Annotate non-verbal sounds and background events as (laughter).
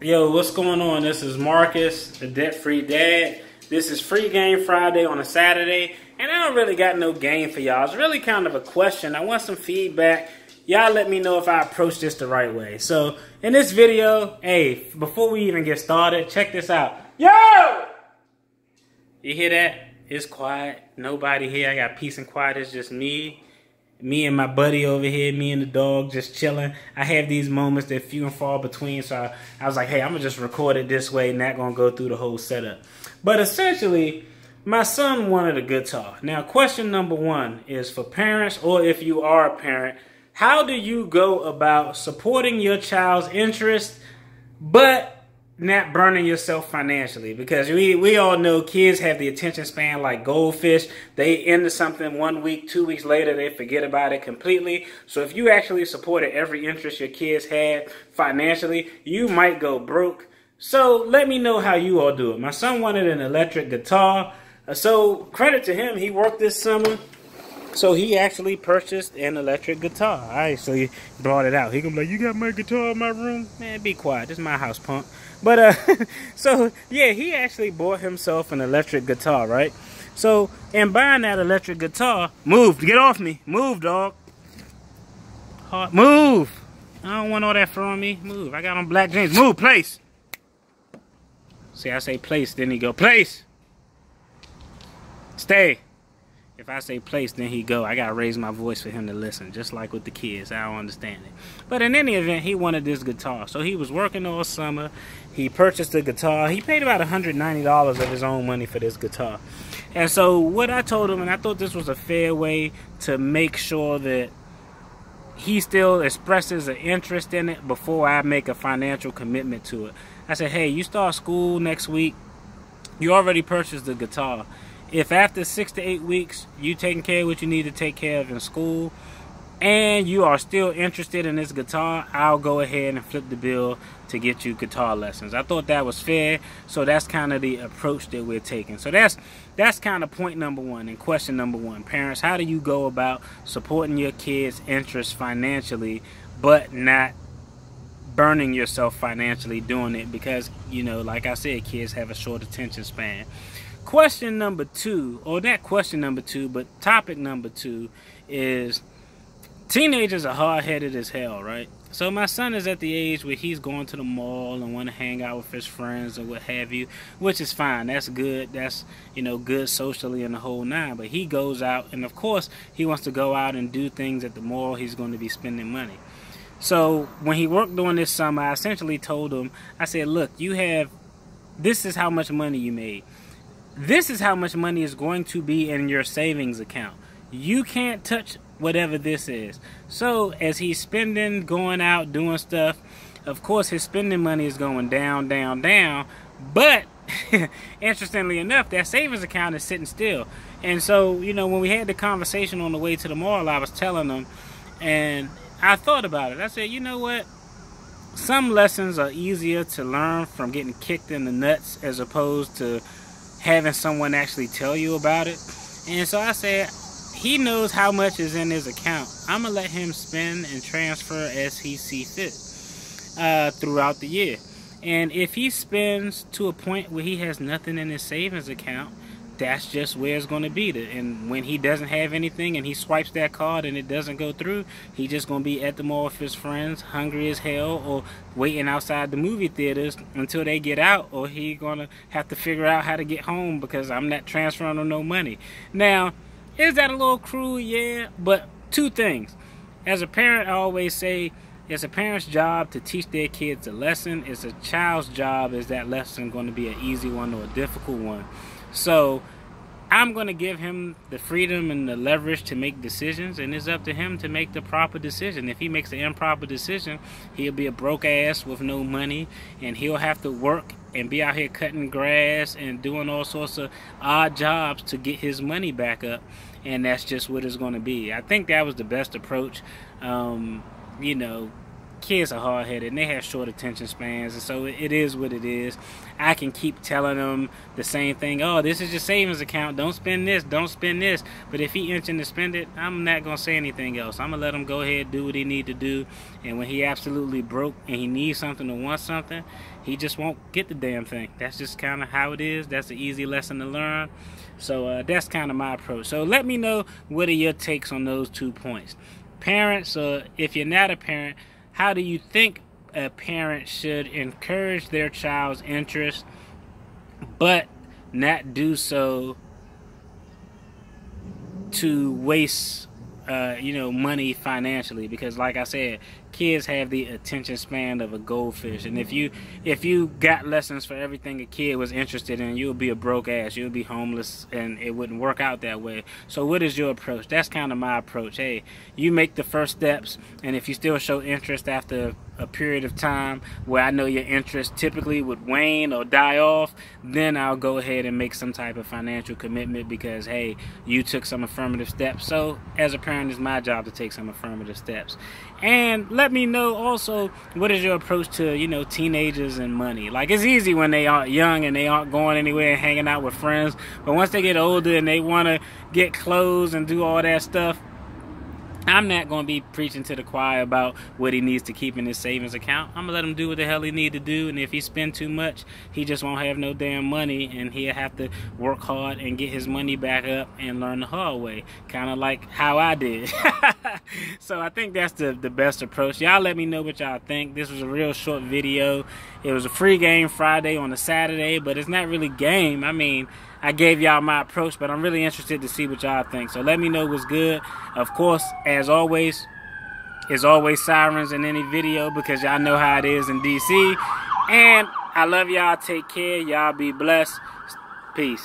Yo, what's going on? This is Marcus, the Debt Free Dad. This is Free Game Friday on a Saturday, and I don't really got no game for y'all. It's really kind of a question. I want some feedback. Y'all let me know if I approach this the right way. So, in this video, hey, before we even get started, check this out. Yo! You hear that? It's quiet. Nobody here. I got peace and quiet. It's just me me and my buddy over here, me and the dog just chilling. I have these moments that few and far between, so I, I was like, hey, I'm gonna just record it this way, not gonna go through the whole setup. But essentially, my son wanted a guitar. Now, question number one is for parents, or if you are a parent, how do you go about supporting your child's interest, but not burning yourself financially because we, we all know kids have the attention span like goldfish. They into something one week, two weeks later, they forget about it completely. So if you actually supported every interest your kids had financially, you might go broke. So let me know how you all do it. My son wanted an electric guitar. So credit to him, he worked this summer. So he actually purchased an electric guitar. So he brought it out. He gonna be like, you got my guitar in my room? Man, be quiet. This is my house, punk. But uh, (laughs) so yeah, he actually bought himself an electric guitar, right? So in buying that electric guitar, move, get off me, move, dog. Move. I don't want all that throwing me. Move. I got on black jeans. Move, place. See, I say place, then he go place. Stay. If I say place, then he go. I gotta raise my voice for him to listen, just like with the kids. I don't understand it. But in any event, he wanted this guitar. So he was working all summer. He purchased the guitar. He paid about $190 of his own money for this guitar. And so what I told him, and I thought this was a fair way to make sure that he still expresses an interest in it before I make a financial commitment to it. I said, hey, you start school next week. You already purchased the guitar if after six to eight weeks you taking care of what you need to take care of in school and you are still interested in this guitar i'll go ahead and flip the bill to get you guitar lessons. I thought that was fair so that's kind of the approach that we're taking. So that's that's kind of point number one and question number one. Parents how do you go about supporting your kids interests financially but not burning yourself financially doing it? Because you know like i said kids have a short attention span question number two, or not question number two, but topic number two is teenagers are hard headed as hell, right? So my son is at the age where he's going to the mall and want to hang out with his friends or what have you, which is fine. That's good. That's you know good socially and the whole nine. But he goes out and of course he wants to go out and do things at the mall. He's going to be spending money. So when he worked during this summer, I essentially told him, I said, look, you have this is how much money you made this is how much money is going to be in your savings account. You can't touch whatever this is. So as he's spending, going out, doing stuff, of course his spending money is going down, down, down. But (laughs) interestingly enough, that savings account is sitting still. And so, you know, when we had the conversation on the way to the mall, I was telling him, and I thought about it. I said, you know what? Some lessons are easier to learn from getting kicked in the nuts as opposed to having someone actually tell you about it. And so I said, he knows how much is in his account. I'm gonna let him spend and transfer as he see fit uh, throughout the year. And if he spends to a point where he has nothing in his savings account, that's just where it's going to be. And when he doesn't have anything and he swipes that card and it doesn't go through, he just going to be at the mall with his friends, hungry as hell, or waiting outside the movie theaters until they get out, or he going to have to figure out how to get home because I'm not transferring him no money. Now, is that a little cruel? Yeah, but two things. As a parent, I always say, it's a parent's job to teach their kids a lesson. It's a child's job. Is that lesson going to be an easy one or a difficult one? So I'm going to give him the freedom and the leverage to make decisions, and it's up to him to make the proper decision. If he makes an improper decision, he'll be a broke ass with no money, and he'll have to work and be out here cutting grass and doing all sorts of odd jobs to get his money back up. And that's just what it's going to be. I think that was the best approach. Um, you know, kids are hard headed and they have short attention spans, and so it is what it is. I can keep telling them the same thing. Oh, this is your savings account. Don't spend this. Don't spend this. But if he inching to spend it, I'm not gonna say anything else. I'm gonna let him go ahead do what he need to do. And when he absolutely broke and he needs something or wants something, he just won't get the damn thing. That's just kind of how it is. That's an easy lesson to learn. So uh, that's kind of my approach. So let me know what are your takes on those two points. Parents, uh, if you're not a parent, how do you think a parent should encourage their child's interest, but not do so to waste, uh, you know, money financially? Because, like I said, kids have the attention span of a goldfish and if you if you got lessons for everything a kid was interested in you'll be a broke ass you'll be homeless and it wouldn't work out that way so what is your approach that's kind of my approach hey you make the first steps and if you still show interest after a period of time where I know your interest typically would wane or die off, then I'll go ahead and make some type of financial commitment because hey, you took some affirmative steps. So as a parent, it's my job to take some affirmative steps. And let me know also what is your approach to you know teenagers and money. Like it's easy when they aren't young and they aren't going anywhere and hanging out with friends, but once they get older and they want to get clothes and do all that stuff I'm not going to be preaching to the choir about what he needs to keep in his savings account. I'm going to let him do what the hell he need to do. And if he spend too much, he just won't have no damn money. And he'll have to work hard and get his money back up and learn the hard way. Kind of like how I did. (laughs) so I think that's the, the best approach. Y'all let me know what y'all think. This was a real short video. It was a free game Friday on a Saturday, but it's not really game. I mean, I gave y'all my approach, but I'm really interested to see what y'all think. So let me know what's good. Of course, always, there's always sirens in any video because y'all know how it is in DC. And I love y'all. Take care. Y'all be blessed. Peace.